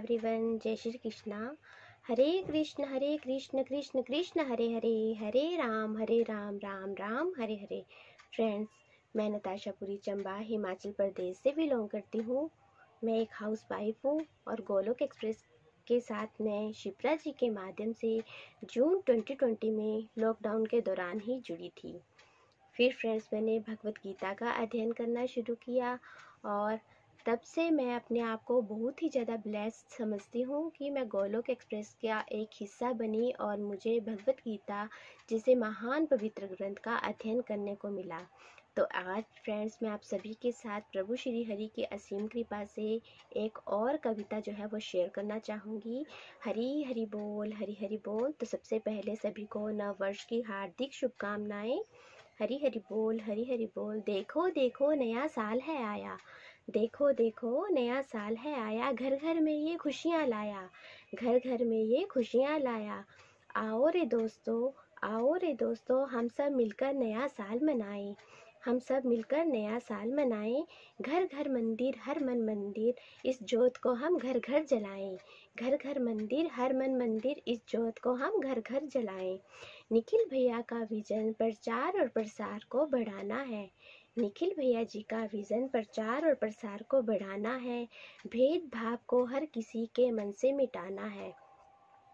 Everyone जय Shri Krishna Hare Krishna Hare Krishna Krishna Krishna Hare Hare Hare Ram Hare Ram Ram Ram Hare Hare friends मैं नताशापुरी चंबा, हिमाचल प्रदेश से बिलोंग करती हूँ। मैं एक हाउस वाइफ हूँ और गोलोक एक्सप्रेस के साथ मैं शिप्रा जी के माध्यम से जून 2020 में लॉकडाउन के दौरान ही जुड़ी थी। फिर फ्रेंड्स मैंने भगवत गीता का अध्ययन करना शुरू किया और तब से मैं अपने आप को बहुत ही ज़्यादा ब्लेस्ड समझती हूँ कि मैं गोलोक एक्सप्रेस का एक हिस्सा बनी और मुझे भगवत गीता, जिसे महान पवित्र ग्रंथ का अध्ययन करने को मिला। तो आज फ्रेंड्स मैं आप सभी के साथ प्रभु श्री हरि की असीम कृपा से एक और कविता जो है वो शेयर करना चाहूँगी। हरी, हरि बोल, हरी, हरि बोल। तो सबसे पहले सभी को नव वर्ष की हार्दिक शुभकामनाएँ। हरी, हरि बोल, हरी, हरि बोल। देखो देखो, नया साल है आया। देखो देखो, नया साल है आया। घर घर में ये खुशियाँ लाया। घर घर में ये खुशियाँ लाया। आओ रे दोस्तों, आओ रे दोस्तों, हम सब मिलकर नया साल मनाएँ। हम सब मिलकर नया साल मनाएँ। घर घर मंदिर, हर मन मंदिर, इस जोत को हम घर घर जलाएँ। घर घर मंदिर, हर मन मंदिर, इस जोत को हम घर घर जलाएँ। निखिल भैया का विजन प्रचार और प्रसार को बढ़ाना है। निखिल भैया जी का विज़न प्रचार और प्रसार को बढ़ाना है, भेदभाव को हर किसी के मन से मिटाना है।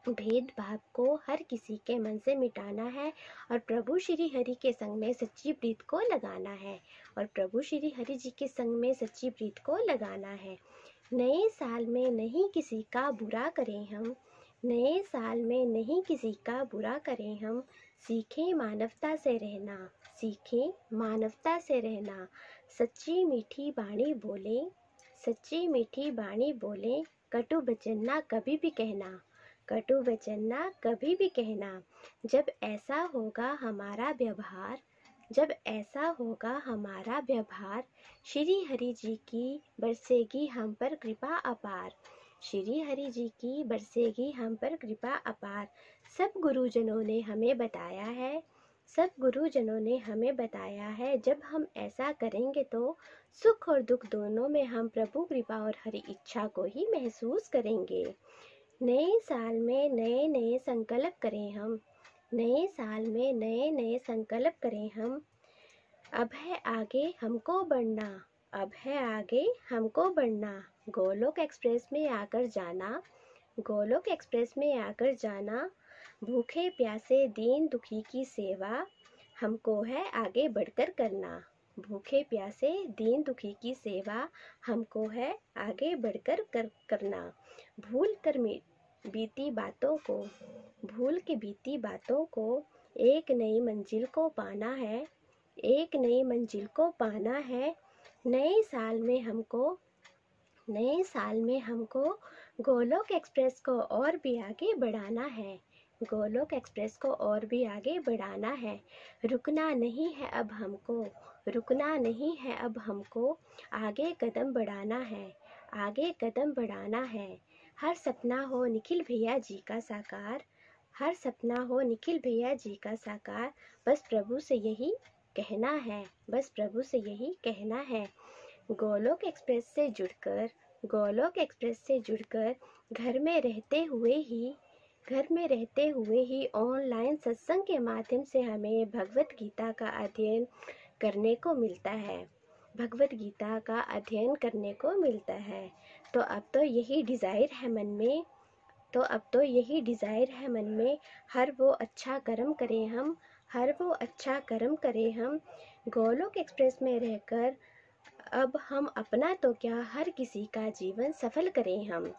भेदभाव को हर किसी के मन से मिटाना है और प्रभु श्री हरि के संग में सच्ची प्रीत को लगाना है और प्रभु श्री हरि जी के संग में सच्ची प्रीत को लगाना है। नए साल में नहीं किसी का बुरा करें हम, नए साल में नहीं किसी का बुरा करें हम, सीखें मानवता से रहना। सीखें मानवता से रहना। सच्ची मीठी बाणी बोलें, सच्ची मीठी बाणी बोलें, कटु वचन ना कभी भी कहना। कटु वचन ना कभी भी कहना। जब ऐसा होगा हमारा व्यवहार, जब ऐसा होगा हमारा व्यवहार, श्री हरि जी की बरसेगी हम पर कृपा अपार। श्री हरि जी की बरसेगी हम पर कृपा अपार। सब गुरुजनों ने हमें बताया है सब गुरुजनों ने हमें बताया है, जब हम ऐसा करेंगे तो सुख और दुख दोनों में हम प्रभु कृपा और हरि इच्छा को ही महसूस करेंगे। नए साल में नए नए संकल्प करें हम। नए साल में नए नए संकल्प करें हम। अब है आगे हमको बढ़ना, अब है आगे हमको बढ़ना। गोलोक एक्सप्रेस में आकर जाना, गोलोक एक्सप्रेस में आकर जाना। भूखे प्यासे दीन दुखी की सेवा हमको है आगे बढ़कर करना। भूखे प्यासे दीन दुखी की सेवा हमको है आगे बढ़कर कर, करना। भूल कर बीती बातों को, भूल के बीती बातों को एक नई मंजिल को पाना है, एक नई मंजिल को पाना है। नए साल में हमको, नए साल में हमको गोलोक एक्सप्रेस को और भी आगे बढ़ाना है। गोलोक एक्सप्रेस को और भी आगे बढ़ाना है। रुकना नहीं है अब हमको, रुकना नहीं है अब हमको, आगे कदम बढ़ाना है, आगे कदम बढ़ाना है। हर सपना हो निखिल भैया जी का साकार, हर सपना हो निखिल भैया जी का साकार। बस प्रभु से यही कहना है, बस प्रभु से यही कहना है। गोलोक एक्सप्रेस से जुड़कर, गोलोक एक्सप्रेस से जुड़कर घर में रहते हुए ही घर में रहते हुए ही ऑनलाइन सत्संग के माध्यम से हमें भगवत गीता का अध्ययन करने को मिलता है। भगवत गीता का अध्ययन करने को मिलता है। तो अब तो यही डिज़ायर है मन में। तो अब तो यही डिज़ायर है मन में। हर वो अच्छा कर्म करें हम। हर वो अच्छा कर्म करें हम। गोलोक एक्सप्रेस में रहकर अब हम अपना तो क्या हर किसी का जीवन सफल करें हम।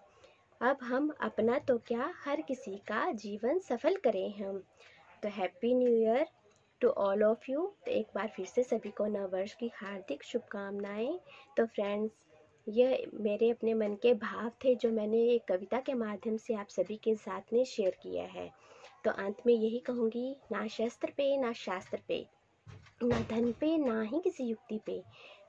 अब हम अपना तो क्या हर किसी का जीवन सफल करें हम। तो happy new year to all of you तो एक बार फिर से सभी को नव वर्ष की हार्दिक शुभकामनाएँ। तो फ्रेंड्स यह मेरे अपने मन के भाव थे जो मैंने एक कविता के माध्यम से आप सभी के साथ में शेयर किया है। तो अंत में यही कहूँगी, ना शस्त्र पे, ना शास्त्र पे, ना धन पे, ना ही किसी युक्ति पे।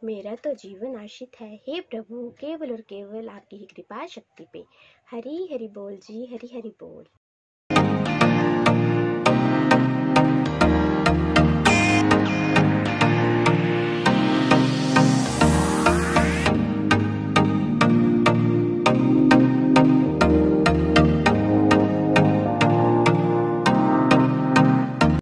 मेरा तो जीवन आशित है। हे प्रभु, केवल और केवल आपकी ही कृपा शक्ति पे। हरी हरि बोल जी, हरी हरि बोल।